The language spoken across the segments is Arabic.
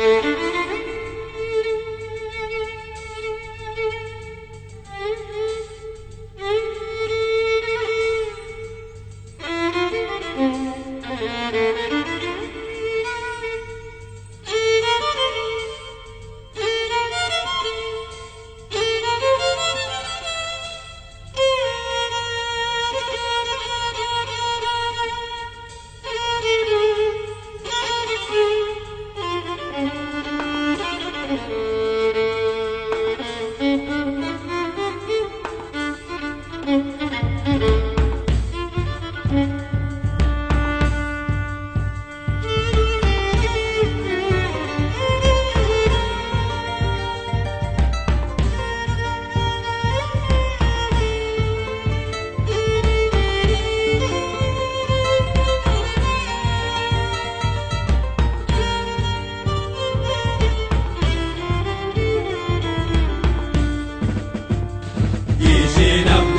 Mm-hmm.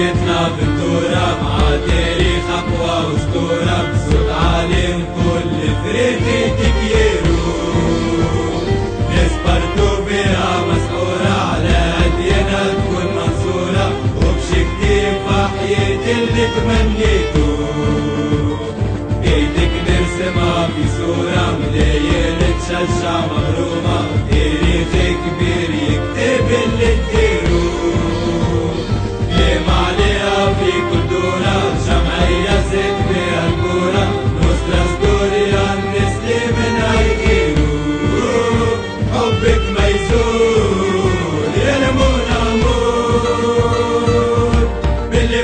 وحدتنا بالدورة مع تاريخ أقوى وأسطورة بصوت عالم كل فريق يروح نسبرتو بها مسحورة على أدينا تكون منصورة وبشي كتير فحية اللي تمنيتو